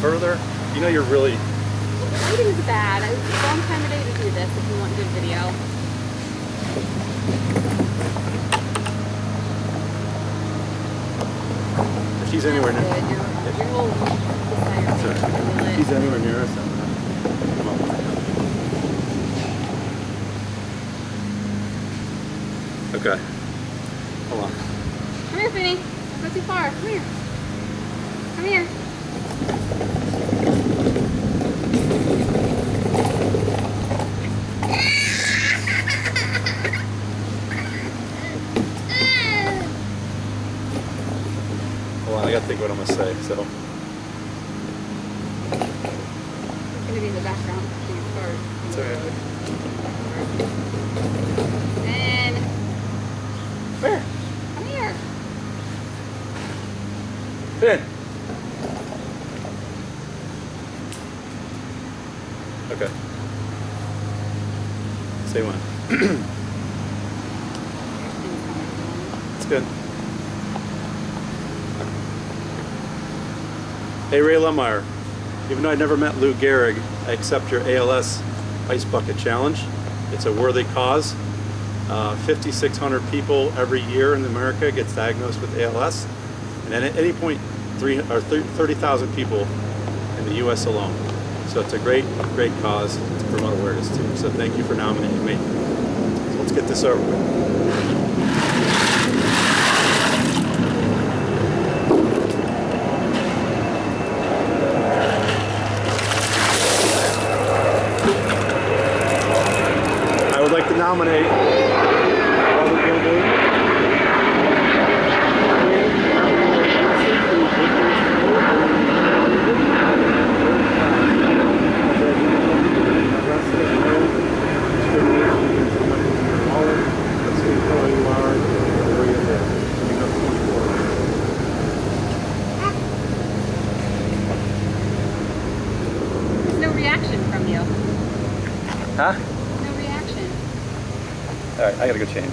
further? You know you're really Lighting's bad. It's a long time of day to do this if you want good video. if she's anywhere near Good. Your, your whole desire Sorry. to feel if she's anywhere near us. Okay. Hold on. Come here, Finny. Don't go too far. Come here. Come here. I gotta think what I'm gonna say, so. It's gonna be in the background. Start. It's alright. And There! come here. Finn! Okay. Say when. It's good. Hey Ray Lemmeyer, even though I never met Lou Gehrig, I accept your ALS Ice Bucket Challenge. It's a worthy cause. Uh, 5,600 people every year in America gets diagnosed with ALS, and at any point, three or 30,000 people in the U.S. alone. So it's a great, great cause to promote awareness to. So thank you for nominating me. So let's get this over with. I would like to nominate Robert Gilboa. There's no reaction from you. Huh? All right, I gotta go change.